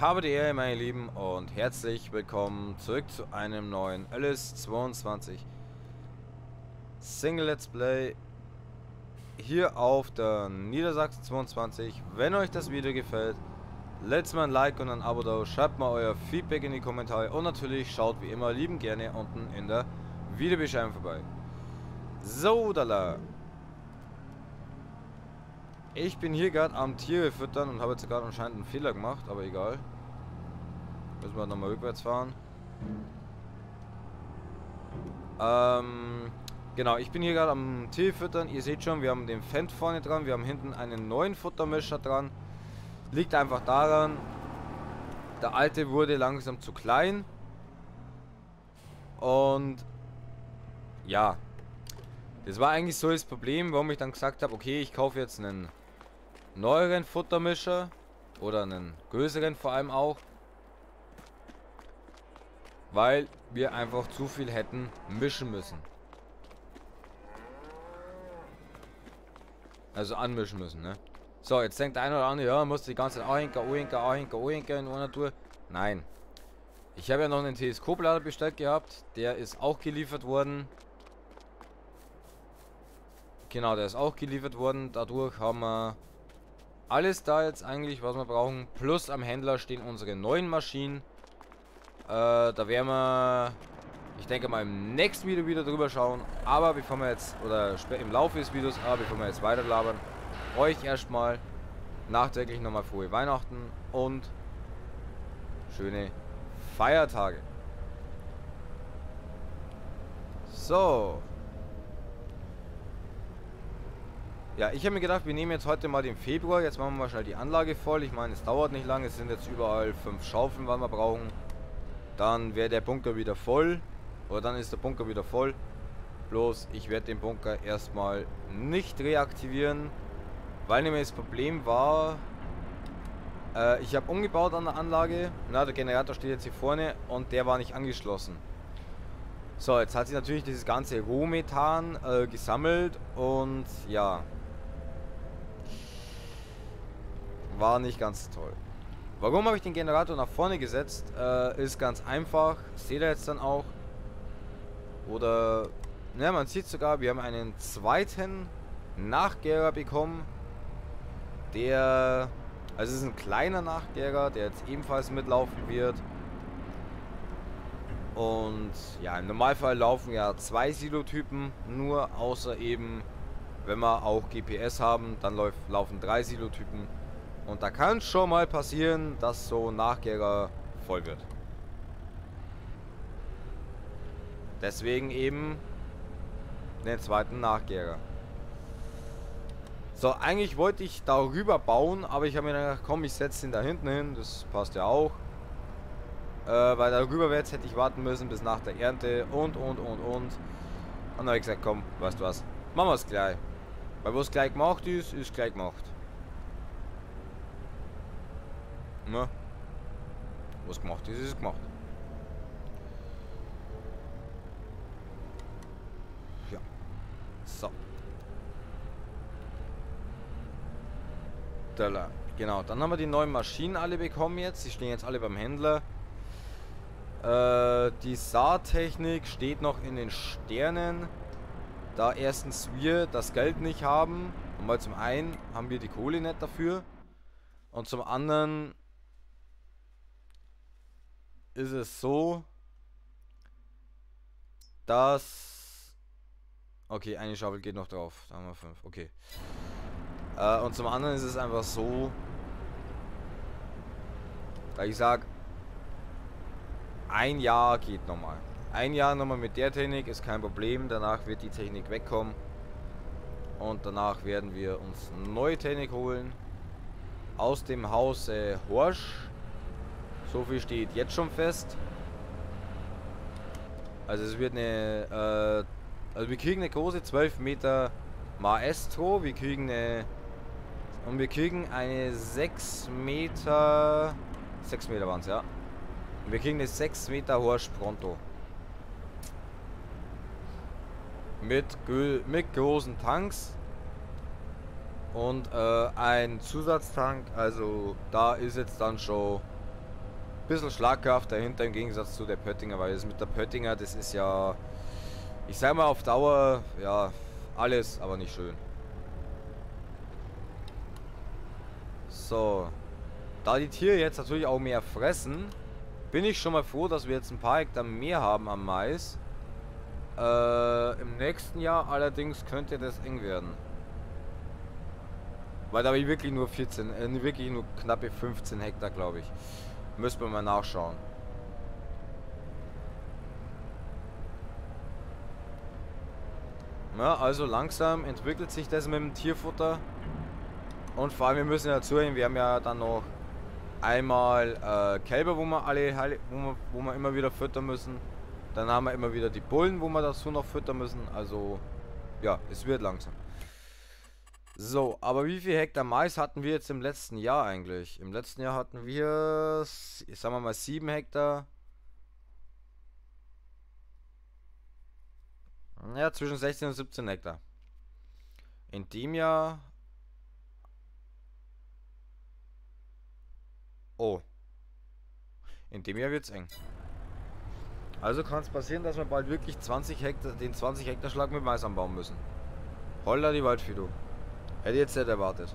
Habe die Ehre, meine Lieben, und herzlich willkommen zurück zu einem neuen LS22 Single Let's Play hier auf der Niedersachsen 22. Wenn euch das Video gefällt, lasst mal ein Like und ein Abo da, schreibt mal euer Feedback in die Kommentare und natürlich schaut wie immer lieben gerne unten in der Videobeschreibung vorbei. So, da ich bin hier gerade am Tiere füttern und habe jetzt gerade anscheinend einen Fehler gemacht, aber egal. Müssen wir nochmal rückwärts fahren. Ähm, genau, ich bin hier gerade am Tiere füttern. Ihr seht schon, wir haben den Fendt vorne dran. Wir haben hinten einen neuen Futtermischer dran. Liegt einfach daran, der alte wurde langsam zu klein. Und ja, das war eigentlich so das Problem, warum ich dann gesagt habe, okay, ich kaufe jetzt einen neueren Futtermischer oder einen größeren vor allem auch, weil wir einfach zu viel hätten mischen müssen. Also anmischen müssen, ne? So, jetzt denkt einer oder andere, ja, muss die ganze Zeit Ahinker, Ohinker, Ahinker, Ohinker in einer Tour. Nein. Ich habe ja noch einen Teleskoplader bestellt gehabt. Der ist auch geliefert worden. Genau, der ist auch geliefert worden. Dadurch haben wir alles da jetzt eigentlich, was wir brauchen. Plus am Händler stehen unsere neuen Maschinen. Äh, da werden wir, ich denke mal, im nächsten Video wieder drüber schauen. Aber bevor wir jetzt, oder im Laufe des Videos, aber bevor wir jetzt weiter labern, euch erstmal nachträglich nochmal frohe Weihnachten und schöne Feiertage. So, Ja, ich habe mir gedacht, wir nehmen jetzt heute mal den Februar. Jetzt machen wir mal schnell die Anlage voll. Ich meine, es dauert nicht lange. Es sind jetzt überall fünf Schaufeln, was wir brauchen. Dann wäre der Bunker wieder voll. Oder dann ist der Bunker wieder voll. Bloß, ich werde den Bunker erstmal nicht reaktivieren. Weil nämlich das Problem war... Äh, ich habe umgebaut an der Anlage. Na, der Generator steht jetzt hier vorne. Und der war nicht angeschlossen. So, jetzt hat sich natürlich dieses ganze Rohmethan äh, gesammelt. Und ja... war nicht ganz toll. Warum habe ich den Generator nach vorne gesetzt? Äh, ist ganz einfach. Seht ihr jetzt dann auch. Oder, ne, man sieht sogar, wir haben einen zweiten Nachgärer bekommen. Der, also es ist ein kleiner Nachgärer, der jetzt ebenfalls mitlaufen wird. Und ja, im Normalfall laufen ja zwei Silotypen nur, außer eben, wenn wir auch GPS haben, dann laufen drei Silotypen. Und da kann schon mal passieren, dass so ein Nachgärer voll wird. Deswegen eben den zweiten Nachgärer. So, eigentlich wollte ich darüber bauen, aber ich habe mir gedacht, komm, ich setze ihn da hinten hin, das passt ja auch. Äh, weil darüber jetzt hätte ich warten müssen bis nach der Ernte und, und, und, und. Und dann habe ich gesagt, komm, weißt du was, machen wir es gleich. Weil was gleich gemacht ist, ist gleich gemacht. Ne? Was gemacht ist, ist gemacht. Ja. So. Döller. Genau, dann haben wir die neuen Maschinen alle bekommen jetzt. Die stehen jetzt alle beim Händler. Äh, die Saattechnik steht noch in den Sternen. Da erstens wir das Geld nicht haben. Und mal zum einen haben wir die Kohle nicht dafür. Und zum anderen ist es so, dass... Okay, eine Schaufel geht noch drauf. Da haben wir fünf. Okay. Äh, und zum anderen ist es einfach so, da ich sag, ein Jahr geht nochmal. Ein Jahr nochmal mit der Technik ist kein Problem. Danach wird die Technik wegkommen. Und danach werden wir uns neue Technik holen. Aus dem Hause Horsch. So viel steht jetzt schon fest. Also es wird eine, äh, also wir kriegen eine große 12 Meter Maestro, wir kriegen eine, und wir kriegen eine 6 Meter, 6 Meter waren es, ja. Und wir kriegen eine 6 Meter Horsch Pronto. Mit, mit großen Tanks. Und äh, ein Zusatztank, also da ist jetzt dann schon bisschen Schlagkraft dahinter im Gegensatz zu der Pöttinger, weil das mit der Pöttinger, das ist ja, ich sag mal auf Dauer, ja, alles, aber nicht schön. So, da die Tiere jetzt natürlich auch mehr fressen, bin ich schon mal froh, dass wir jetzt ein paar Hektar mehr haben am Mais. Äh, Im nächsten Jahr allerdings könnte das eng werden. Weil da habe ich wirklich nur 14, äh, wirklich nur knappe 15 Hektar, glaube ich. Müssen wir mal nachschauen. Ja, also langsam entwickelt sich das mit dem Tierfutter. Und vor allem, wir müssen ja zuhören, wir haben ja dann noch einmal äh, Kälber, wo wir alle, wo wir, wo wir immer wieder füttern müssen. Dann haben wir immer wieder die Bullen, wo wir dazu noch füttern müssen. Also, ja, es wird langsam. So, aber wie viel Hektar Mais hatten wir jetzt im letzten Jahr eigentlich? Im letzten Jahr hatten wir, sagen wir mal, 7 Hektar. Ja, zwischen 16 und 17 Hektar. In dem Jahr... Oh. In dem Jahr wird es eng. Also kann es passieren, dass wir bald wirklich 20 Hektar, den 20 Hektar Schlag mit Mais anbauen müssen. Holla die Waldfee, du. Hätte ich jetzt nicht erwartet.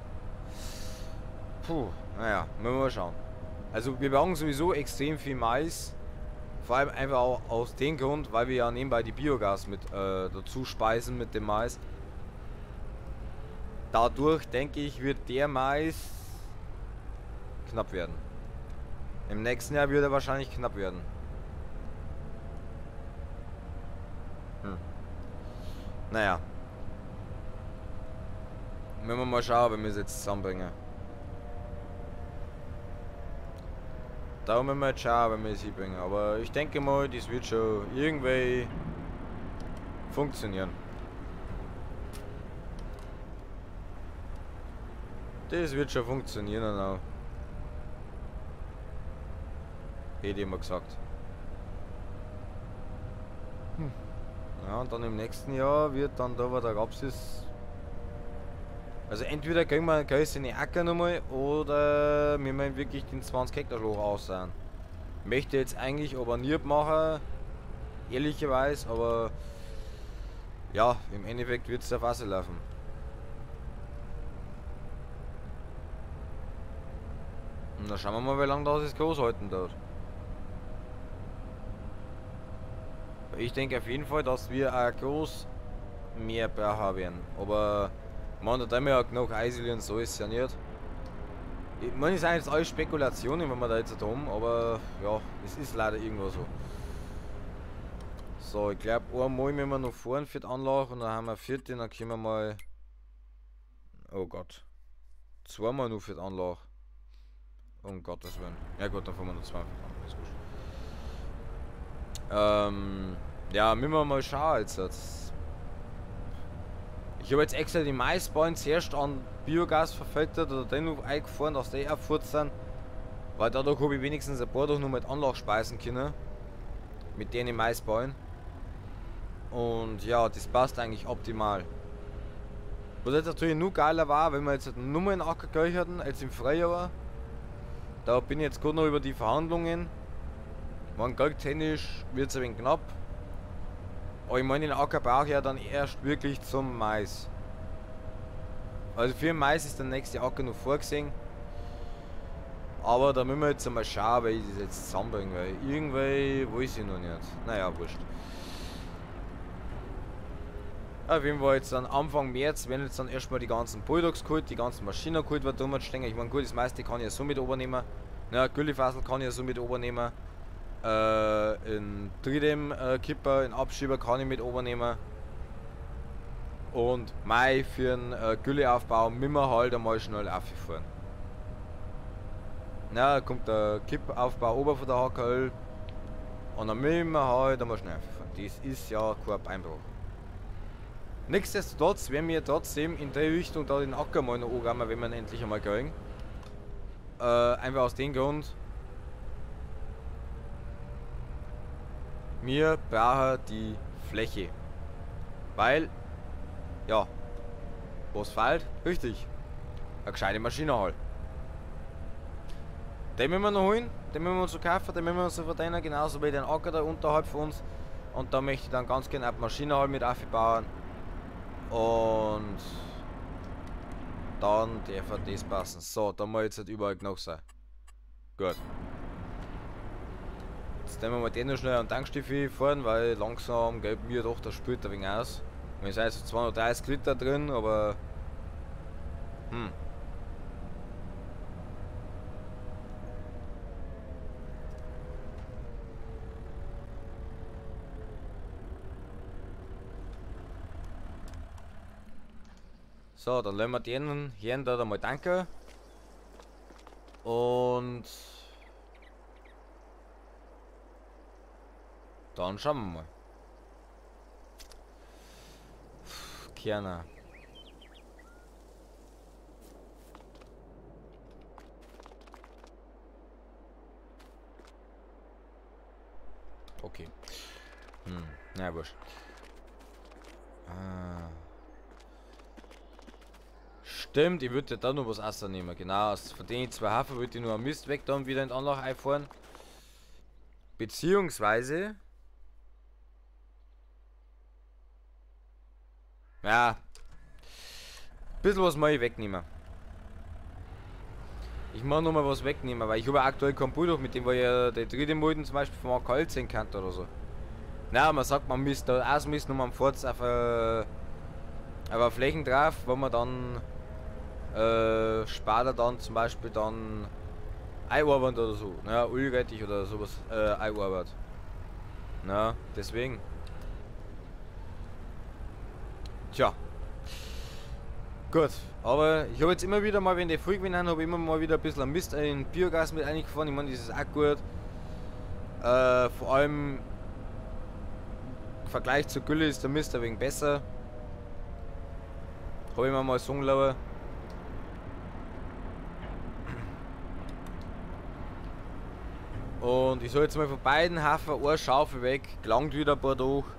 Puh, naja, müssen wir mal schauen. Also wir brauchen sowieso extrem viel Mais. Vor allem einfach auch aus dem Grund, weil wir ja nebenbei die Biogas mit äh, dazu speisen mit dem Mais. Dadurch denke ich, wird der Mais knapp werden. Im nächsten Jahr wird er wahrscheinlich knapp werden. Hm. Naja, Müssen wir mal schauen, wenn wir es jetzt zusammenbringen. Da müssen wir jetzt schauen, wenn wir es hinbringen. Aber ich denke mal, das wird schon irgendwie funktionieren. Das wird schon funktionieren auch. Hätte ich immer gesagt. Hm. Ja, und dann im nächsten Jahr wird dann da, wo der Raps ist, also entweder kriegen wir einen größeren Acker nochmal oder wir müssen wirklich den 20 Hektar Schloch aussehen. Möchte jetzt eigentlich aber nicht machen, ehrlicherweise, aber ja, im Endeffekt wird es auf Wasser laufen. Und dann schauen wir mal, wie lange das groß halten dort. Ich denke auf jeden Fall, dass wir auch groß mehr brauchen werden. Aber man, haben wir ja genug Eisel und so ist ja nicht. Ich meine, es sind jetzt alles Spekulationen, wenn wir da jetzt haben, aber ja, es ist leider irgendwo so. So, ich glaube, einmal müssen wir noch fahren für die Anlage und dann haben wir vierte, dann können wir mal. Oh Gott. Zweimal nur für die Anlage. Um Gottes Willen. Ja gut, dann fahren wir noch zweimal für die Anlage. Ähm, ja, müssen wir mal schauen jetzt. Ich habe jetzt extra die Maisbäume zuerst an Biogas verfiltert oder den noch eingefahren, dass die fort sind. Weil dadurch habe ich wenigstens ein paar Tage noch mit Anlage speisen können. Mit denen Maisbäumen. Und ja, das passt eigentlich optimal. Was jetzt natürlich nur geiler war, wenn wir jetzt nur einen Acker hatten, als im Frühjahr. Da bin ich jetzt gerade noch über die Verhandlungen. Man geldtechnisch wird es ein wenig knapp. Aber ich meine, den Acker brauche ich ja dann erst wirklich zum Mais. Also für den Mais ist der nächste Acker noch vorgesehen. Aber da müssen wir jetzt einmal schauen, wie ich das jetzt zusammenbringe, weil irgendwie weiß ich noch nicht. Naja, wurscht. Auf jeden Fall jetzt dann Anfang März werden jetzt dann erstmal die ganzen Bulldogs geholt, die ganzen Maschinen geholt, was da stehen. Ich meine, gut, das meiste kann ich ja so mit übernehmen. Na, Güllefassel kann ich ja so mit übernehmen. Äh, in Tridem äh, Kipper, in Abschieber kann ich mit übernehmen. Und Mai für den äh, Gülleaufbau müssen wir halt einmal schnell auffahren. Na, kommt der Kippaufbau ober von der HKL und dann müssen wir halt einmal schnell auffahren. Das ist ja kein Beinbruch. Nichtsdestotrotz werden wir trotzdem in der Richtung da den Acker mal noch angehen, wenn wir endlich einmal kriegen. Äh, einfach aus dem Grund, Wir brauchen die Fläche. Weil, ja, was fehlt? Richtig, eine gescheite Maschine halt. Den müssen wir noch holen. den müssen wir uns so kaufen, den müssen wir uns so verdienen, genauso wie den Acker da unterhalb von uns. Und da möchte ich dann ganz gerne eine Maschine halt mit aufbauen. Und dann darf das passen. So, da muss jetzt halt überall genug sein. Gut. Jetzt nehmen wir mal den noch schnell an den Tankstiefel fahren, weil langsam geht mir doch der Spült ein wenig aus. Wir sind jetzt 230 Liter drin, aber... Hm. So, dann lassen wir den hier da mal danken. Und dann schauen wir mal. Kerner. Okay. Hm, na wurscht. Ah. Stimmt, ich würde da noch was Asser nehmen. Genau, von den zwei Hafer würde ich nur am Mist weg dann wieder in die Anlage einfahren. Beziehungsweise. Ja. Ein bisschen was mal ich wegnehmen. Ich muss noch mal was wegnehmen, weil ich habe aktuell kein Bulldog, mit dem wir ja die dritte Mulden zum Beispiel vom AKL sehen kann oder so. Na, man sagt, man misst da ausmisten und man fährt auf, äh, auf Flächen drauf, wo man dann äh, später dann zum Beispiel dann einarbeitet oder so. Naja, Ölrettich oder sowas äh, einarbeitet. Na, deswegen. Tja. Gut, aber ich habe jetzt immer wieder mal, wenn die voll gewinnen, habe ich immer mal wieder ein bisschen Mist in Biogas mit eingefahren. Ich meine, das ist auch gut. Äh, vor allem im Vergleich zur Gülle ist der Mist ein wenig besser. Habe ich mir mal sagen lassen. Und ich soll jetzt mal von beiden Hafen eine Schaufel weg, gelangt wieder ein paar durch.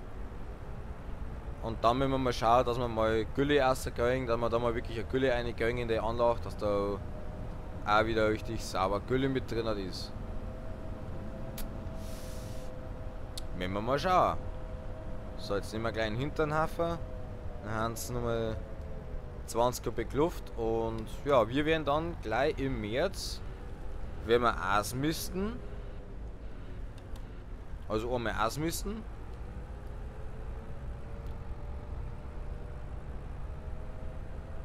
Und dann müssen wir mal schauen, dass wir mal Gülle rausgehen, dass wir da mal wirklich eine Gülle reingehen in die Anlage, dass da auch wieder richtig sauber Gülle mit drin ist. Müssen wir mal schauen. So, jetzt nehmen wir gleich einen Hinternhafer. Dann haben sie nochmal 20 Kubik Luft und ja, wir werden dann gleich im März, wenn wir ausmisten, also einmal ausmisten.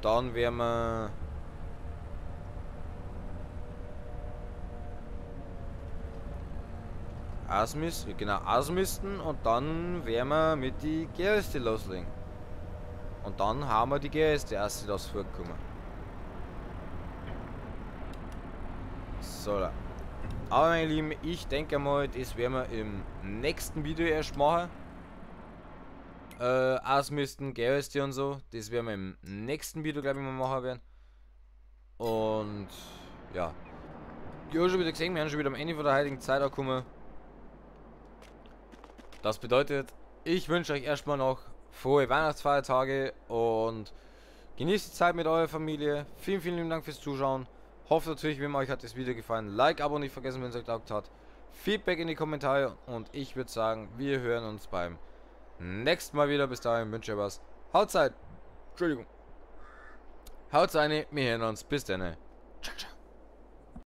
Dann werden wir ausmisten, genau, ausmisten und dann werden wir mit die Gerste loslegen. Und dann haben wir die Gerste erst das vorgekommen. So. Aber meine Lieben, ich denke mal, das werden wir im nächsten Video erst machen. Äh, ausmisten, GSD und so. Das werden wir im nächsten Video, glaube ich, mal machen werden. Und ja. Ich habe schon wieder gesehen, wir haben schon wieder am Ende von der heutigen Zeit angekommen. Das bedeutet, ich wünsche euch erstmal noch frohe Weihnachtsfeiertage und genießt die Zeit mit eurer Familie. Vielen, vielen lieben Dank fürs Zuschauen. Hoffe natürlich, wenn euch hat das Video gefallen, Like, Abo nicht vergessen, wenn es euch getaugt hat. Feedback in die Kommentare und ich würde sagen, wir hören uns beim nächsten Mal wieder. Bis dahin wünsche ich was. Haut Zeit. Entschuldigung. Haut eine, wir hören uns. Bis dann.